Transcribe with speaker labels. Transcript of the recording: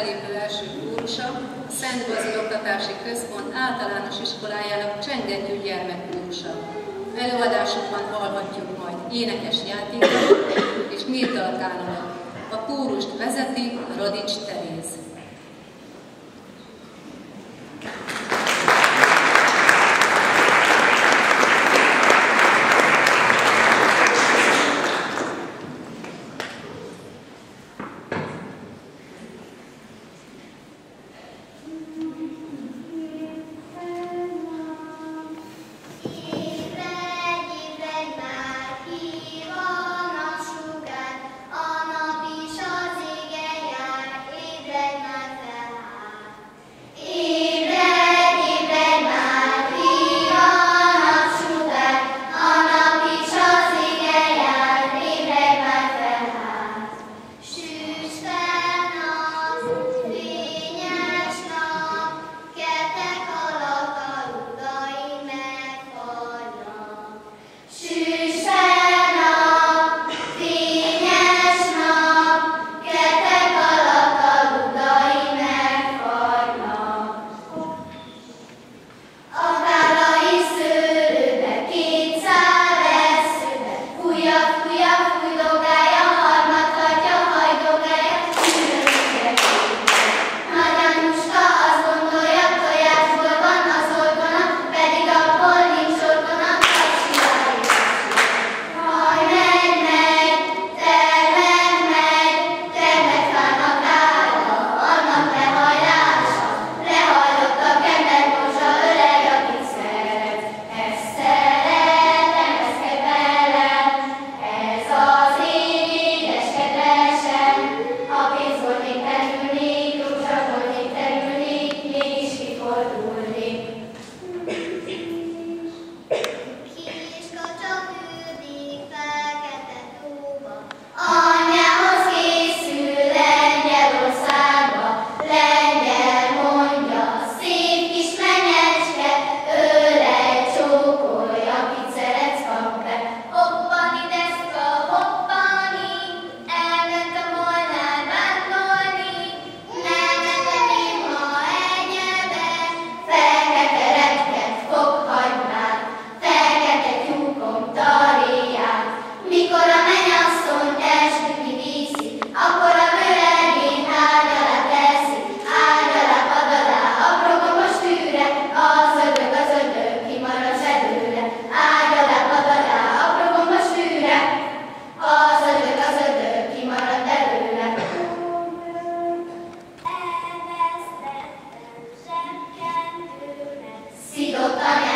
Speaker 1: felépő első kórusa a Szent Bazi Oktatási Központ általános iskolájának csengetű gyermekkórusa. Előadásukban hallhatjuk majd énekes játékot és nyíltalkánolat. A kórust vezeti Radics Teri. si dotaré